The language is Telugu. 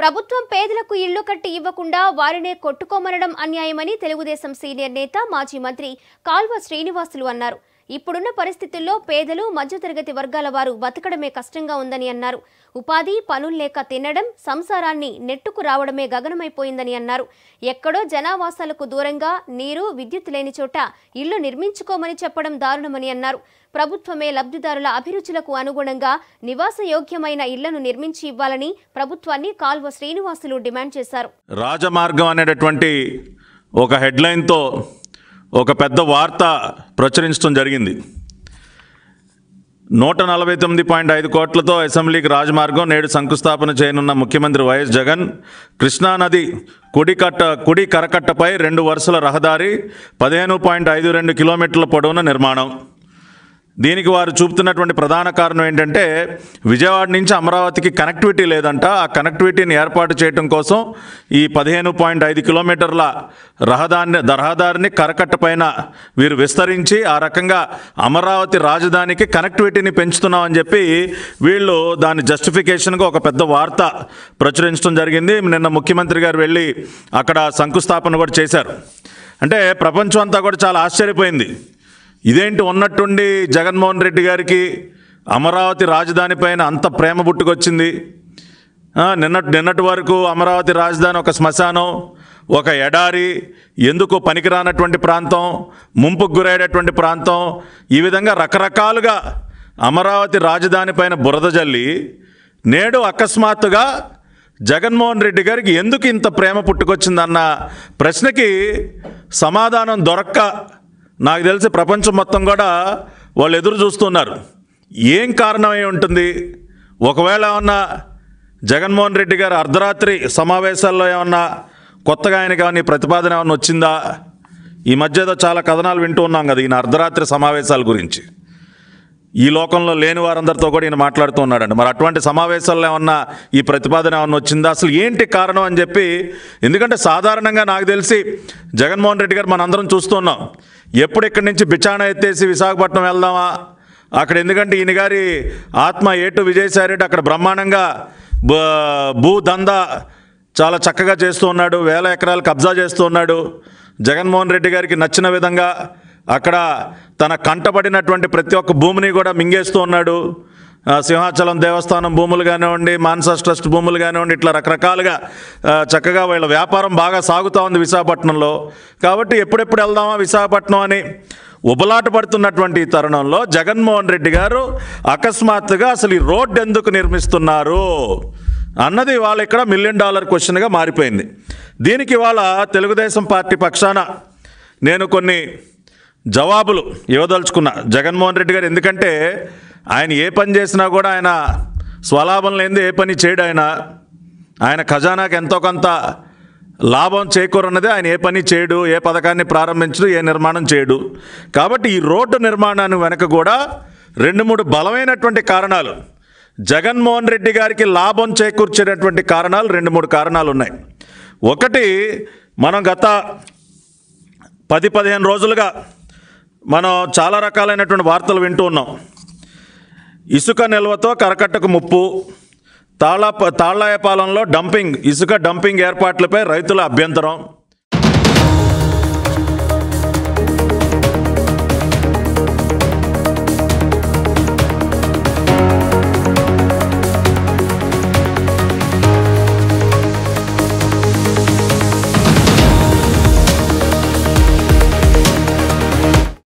ప్రభుత్వం పేదలకు ఇళ్ళు కట్టి ఇవ్వకుండా వారినే కొట్టుకోమనడం అన్యాయమని తెలుగుదేశం సీనియర్ నేత మాజీ మంత్రి కాల్వ శ్రీనివాసులు అన్నారు. ఇప్పుడున్న పరిస్థితుల్లో పేదలు మధ్యతరగతి వర్గాల వారు బతకడమే కష్టంగా ఉందని అన్నారు. ఉపాధి పనుల్లేక తినడం సంసారాన్ని నెట్టుకు రావడమే గగనమైపోయిందని అన్నారు. ఎక్కడో జనావాసాలకు దూరంగా నీరు విద్యుత్ లేని చోట ఇళ్ళు నిర్మించుకోమని చెప్పడం దారుణమని అన్నారు. ప్రభుత్వమే లబ్ధిదారుల అభిరుచులకు అనుగుణంగా నివాసయోగ్యమైన ఇళ్ళను నిర్మించి ఇవ్వాలని ప్రభుత్వాన్ని కాల్వ శ్రీనివాసులు డిమాండ్ చేశారు. రాజమార్గం అనేటటువంటి ఒక హెడ్లైన్తో ఒక పెద్ద వార్త ప్రచురించడం జరిగింది. నూట నలభై తొమ్మిది పాయింట్ ఐదు కోట్లతో అసెంబ్లీకి రాజమార్గం నేడు శంకుస్థాపన చేయనున్న ముఖ్యమంత్రి వైఎస్ జగన్ కృష్ణానది కుడి కట్ట కుడి కరకట్టపై రెండు వరుసల రహదారి పదిహేను పాయింట్ ఐదు రెండు కిలోమీటర్ల పొడవున నిర్మాణం. దీనికి వారు చూపుతున్నటువంటి ప్రధాన కారణం ఏంటంటే విజయవాడ నుంచి అమరావతికి కనెక్టివిటీ లేదంట. ఆ కనెక్టివిటీని ఏర్పాటు చేయడం కోసం ఈ పదిహేను పాయింట్ ఐదు కిలోమీటర్ల రహదారిని రహదారిని కరకట్ట పైన వీరు విస్తరించి ఆ రకంగా అమరావతి రాజధానికి కనెక్టివిటీని పెంచుతున్నామని చెప్పి వీళ్ళు దాని జస్టిఫికేషన్గా ఒక పెద్ద వార్త ప్రచురించడం జరిగింది. నిన్న ముఖ్యమంత్రి గారు వెళ్ళి అక్కడ శంకుస్థాపన కూడా చేశారు. అంటే ప్రపంచం అంతా కూడా చాలా ఆశ్చర్యపోయింది. ఇదేంటి ఉన్నట్టుండి జగన్మోహన్ రెడ్డి గారికి అమరావతి రాజధాని పైన అంత ప్రేమ పుట్టుకొచ్చింది? నిన్నటి నిన్నటి వరకు అమరావతి రాజధాని ఒక శ్మశానం ఒక ఎడారి ఎందుకు పనికిరానటువంటి ప్రాంతం ముంపుకు గురయ్యేటటువంటి ప్రాంతం ఈ విధంగా రకరకాలుగా అమరావతి రాజధాని పైన బురద జల్లి నేడు అకస్మాత్తుగా జగన్మోహన్ రెడ్డి గారికి ఎందుకు ఇంత ప్రేమ పుట్టుకొచ్చిందన్న ప్రశ్నకి సమాధానం దొరక్క నాకు తెలిసి ప్రపంచం మొత్తం కూడా వాళ్ళు ఎదురు చూస్తున్నారు. ఏం కారణమై ఉంటుంది? ఒకవేళ ఏమన్నా జగన్మోహన్ రెడ్డి గారు అర్ధరాత్రి సమావేశాల్లో ఏమన్నా కొత్తగా ఆయనకి కానీ ప్రతిపాదన ఏమన్నా వచ్చిందా? ఈ మధ్య ఏదో చాలా కథనాలు వింటూ ఉన్నాం కదా ఈయన అర్ధరాత్రి సమావేశాల గురించి. ఈ లోకంలో లేని వారందరితో కూడా ఈయన మాట్లాడుతూ ఉన్నాడండి. మరి అటువంటి సమావేశాల్లో ఏమన్నా ఈ ప్రతిపాదన ఏమన్నా వచ్చిందా? అసలు ఏంటి కారణం అని చెప్పి ఎందుకంటే సాధారణంగా నాకు తెలిసి జగన్మోహన్ రెడ్డి గారు మనందరం చూస్తున్నాం ఎప్పుడు ఇక్కడి నుంచి బిచాణ ఎత్తేసి విశాఖపట్నం వెళ్దామా? అక్కడ ఎందుకంటే ఈయన గారి ఆత్మ ఏటు విజయసాయిరెడ్డి అక్కడ బ్రహ్మాండంగా బ- భూ దందా చాలా చక్కగా చేస్తూ ఉన్నాడు. వేల ఎకరాలు కబ్జా చేస్తూ ఉన్నాడు. జగన్మోహన్ రెడ్డి గారికి నచ్చిన విధంగా అక్కడ తన కంటపడినటువంటి ప్రతి ఒక్క భూమిని కూడా మింగేస్తూ ఉన్నాడు. సింహాచలం దేవస్థానం భూములు కానివ్వండి మాన్సాస్ ట్రస్ట్ భూములు కానివ్వండి ఇట్లా రకరకాలుగా చక్కగా వీళ్ళ వ్యాపారం బాగా సాగుతూ ఉంది విశాఖపట్నంలో. కాబట్టి ఎప్పుడెప్పుడు వెళ్దామా విశాఖపట్నం అని ఉబలాట పడుతున్నటువంటి ఈ తరుణంలో జగన్మోహన్ రెడ్డి గారు అకస్మాత్తుగా అసలు ఈ రోడ్డు ఎందుకు నిర్మిస్తున్నారు? అన్నది ఇవాళ ఇక్కడ మిలియన్ డాలర్ క్వశ్చన్గా మారిపోయింది. దీనికి ఇవాళ తెలుగుదేశం పార్టీ పక్షాన నేను కొన్ని జవాబులు ఇవ్వదలుచుకున్నా జగన్మోహన్ రెడ్డి గారు. ఎందుకంటే ఆయన ఏ పని చేసినా కూడా ఆయన స్వలాభం లేనిది ఏ పని చేయడు ఆయన. ఆయన ఖజానాకి ఎంతో కొంత లాభం చేకూరన్నది ఆయన ఏ పని చేయడు ఏ పథకాన్ని ప్రారంభించడు ఏ నిర్మాణం చేయడు. కాబట్టి ఈ రోడ్డు నిర్మాణాన్ని వెనక కూడా రెండు మూడు బలమైనటువంటి కారణాలు జగన్మోహన్ రెడ్డి గారికి లాభం చేకూర్చేటటువంటి కారణాలు రెండు మూడు కారణాలు ఉన్నాయి. ఒకటి మనం గత పది పదిహేను రోజులుగా మనం చాలా రకాలైనటువంటి వార్తలు వింటూ ఉన్నాం. ఇసుక నిల్వతో కరకట్టకు ముప్పు తాళ తాళాయపాలెంలో డంపింగ్ ఇసుక డంపింగ్ ఏర్పాట్లపై రైతుల అభ్యంతరం.